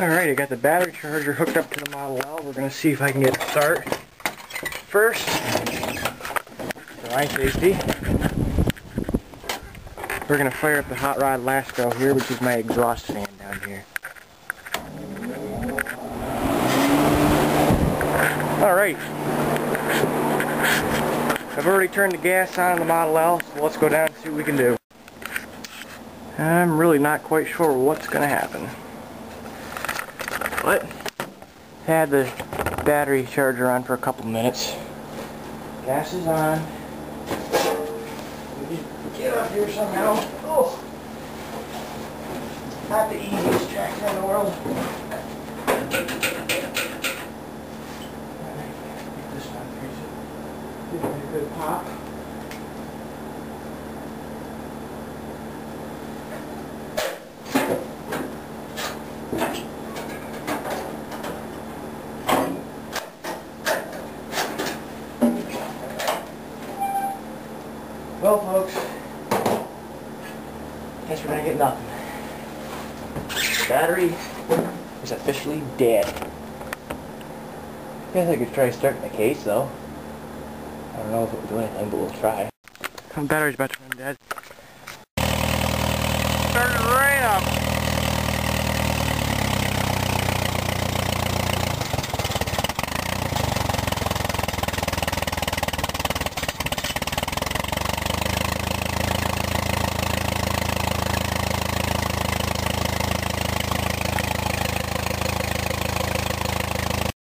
Alright, I got the battery charger hooked up to the Model L. We're going to see if I can get it start. First, my safety, we're going to fire up the Hot Rod Lasko here, which is my exhaust fan down here. Alright. I've already turned the gas on the Model L, so let's go down and see what we can do. I'm really not quite sure what's going to happen. But, had the battery charger on for a couple minutes. Gas is on. Get up here somehow. Oh! Not the easiest tractor in the world. Get this one, a good pop. Well, folks, guess we're gonna get nothing. Battery is officially dead. Guess I could try starting the case, though. I don't know if it will do anything, but we'll try. My battery's about to run dead. Started right up.